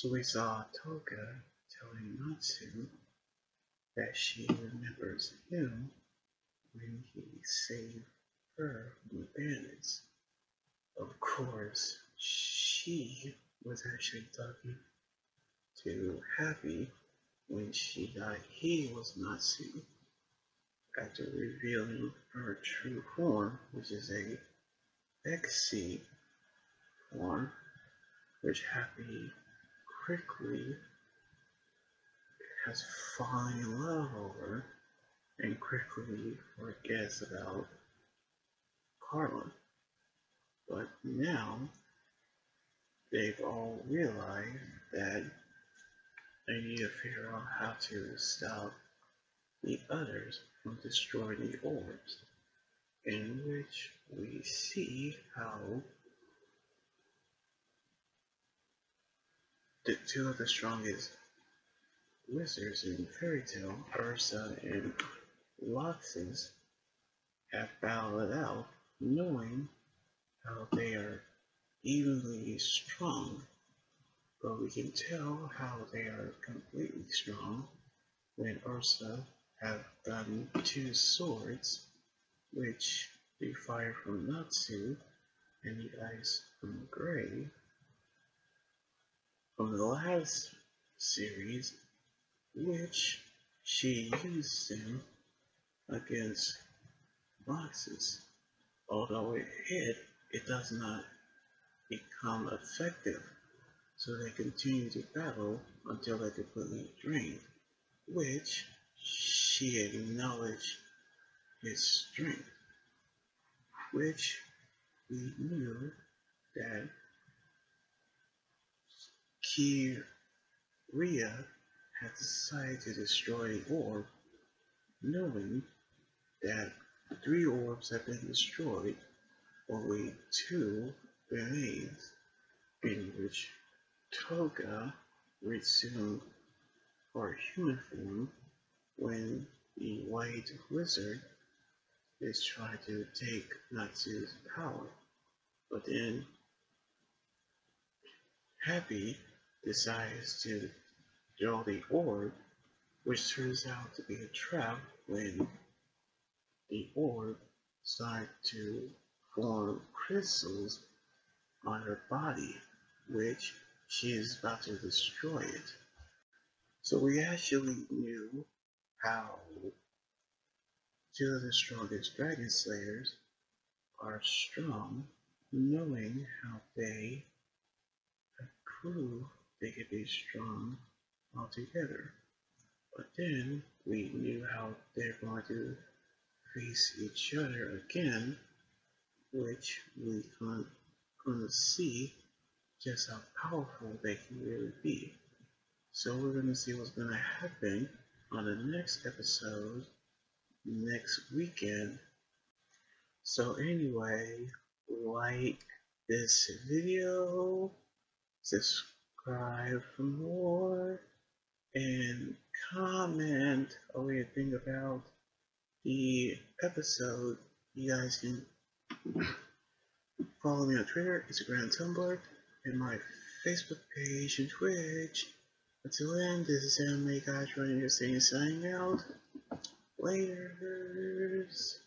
So we saw Toga telling Natsu that she remembers him when he saved her the bandits. Of course, she was actually talking to Happy when she thought he was Natsu after revealing her true form, which is a Exceed form, which Happy quickly has fallen in love over and quickly forgets about Carla. But now they've all realized that they need to figure out how to stop the others from destroying the orbs, in which we see how the two of the strongest wizards in Fairy Tail, Erza and Laxus, have battled out, knowing how they are evenly strong, but we can tell how they are completely strong when Erza have gotten two swords, which they fire from Natsu and the ice from Gray. The last series, which she used them against Laxus, Although it hit, it does not become effective, so they continue to battle until they're completely drained, which she acknowledged his strength, which we knew that Kiria had decided to destroy the orb, knowing that three orbs have been destroyed, only two remains, in which Toga resumed her human form when the White Wizard is trying to take Natsu's power. But then Happy decides to throw the orb, which turns out to be a trap when the orb starts to form crystals on her body, which she is about to destroy it. So we actually knew how two of the strongest dragon slayers are strong, knowing how they proved they could be strong altogether. But then we knew how they're going to face each other again, which we can gonna see just how powerful they can really be. So we're gonna see what's gonna happen on the next episode next weekend. So anyway, like this video, subscribe for more, and comment oh, what you think about the episode. You guys can follow me on Twitter, Instagram, Tumblr, and my Facebook page and Twitch. Until then, this is Anime Guys running your saying signing out. Laters.